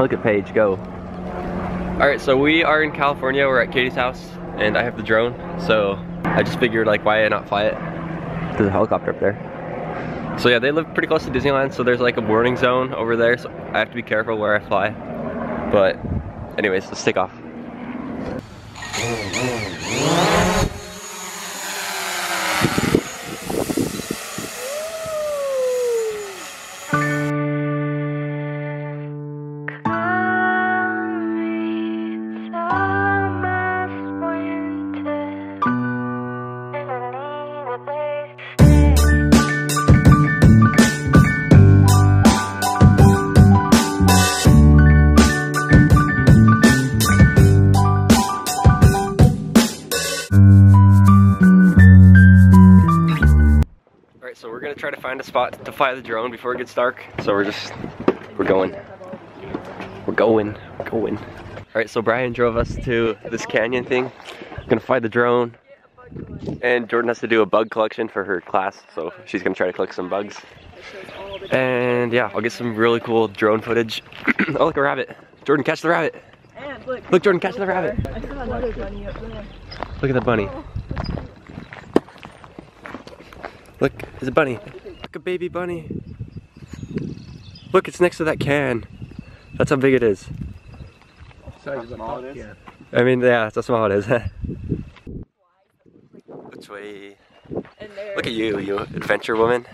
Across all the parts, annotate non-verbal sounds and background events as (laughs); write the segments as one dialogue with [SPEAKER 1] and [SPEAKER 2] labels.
[SPEAKER 1] Look at Paige, go. All right, so we are in California. We're at Katie's house and I have the drone. So I just figured like, why not fly it? There's a helicopter up there. So yeah, they live pretty close to Disneyland. So there's like a warning zone over there. So I have to be careful where I fly. But anyways, let's take off. So we're gonna try to find a spot to fly the drone before it gets dark. So we're just, we're going. We're going, we're going. Alright, so Brian drove us to this canyon thing. Gonna fly the drone. And Jordan has to do a bug collection for her class, so she's gonna try to collect some bugs. And yeah, I'll get some really cool drone footage. (clears throat) oh, look, a rabbit. Jordan, catch the rabbit.
[SPEAKER 2] And look,
[SPEAKER 1] Look, Jordan, catch the rabbit.
[SPEAKER 2] I saw another bunny up there.
[SPEAKER 1] Look at the bunny. Look, there's a bunny. Look, a baby bunny. Look, it's next to that can. That's how big it is.
[SPEAKER 3] small it is?
[SPEAKER 1] I mean, yeah, that's how small it is. (laughs) Which way? Look at you, you adventure woman.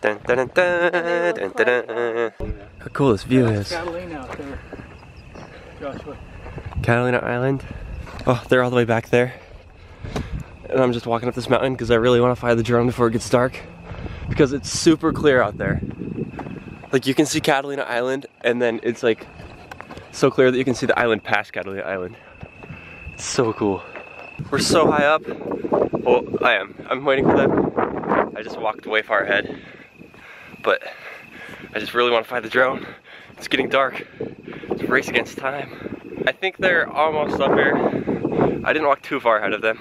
[SPEAKER 1] Dun, dun, dun, dun, dun, dun, dun. How cool this view is.
[SPEAKER 3] Catalina out there. Joshua.
[SPEAKER 1] Catalina Island. Oh, they're all the way back there. And I'm just walking up this mountain because I really want to fly the drone before it gets dark. Because it's super clear out there. Like you can see Catalina Island and then it's like so clear that you can see the island past Catalina Island. It's so cool. We're so high up. Well, I am. I'm waiting for them. I just walked way far ahead. But I just really want to fly the drone. It's getting dark. It's a race against time. I think they're almost up here. I didn't walk too far ahead of them.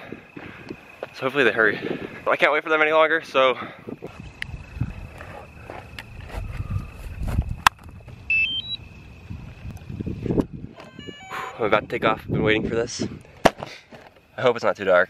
[SPEAKER 1] So hopefully they hurry. I can't wait for them any longer, so. I'm about to take off. I've been waiting for this. I hope it's not too dark.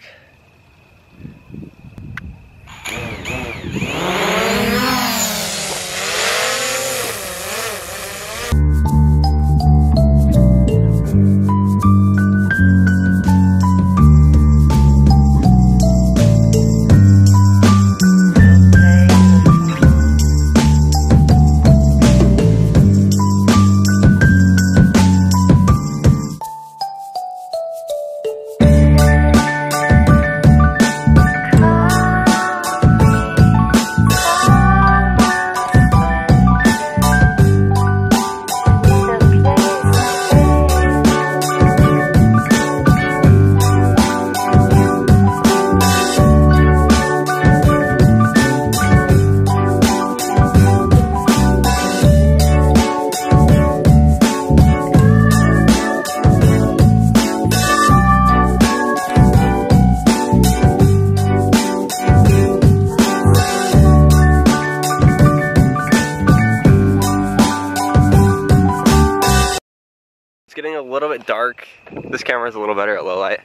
[SPEAKER 1] Little bit dark. This camera is a little better at low light.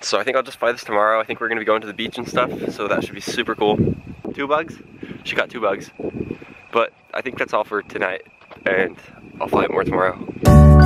[SPEAKER 1] So I think I'll just fly this tomorrow. I think we're gonna be going to the beach and stuff, so that should be super cool. Two bugs? She got two bugs. But I think that's all for tonight, and I'll fly more tomorrow.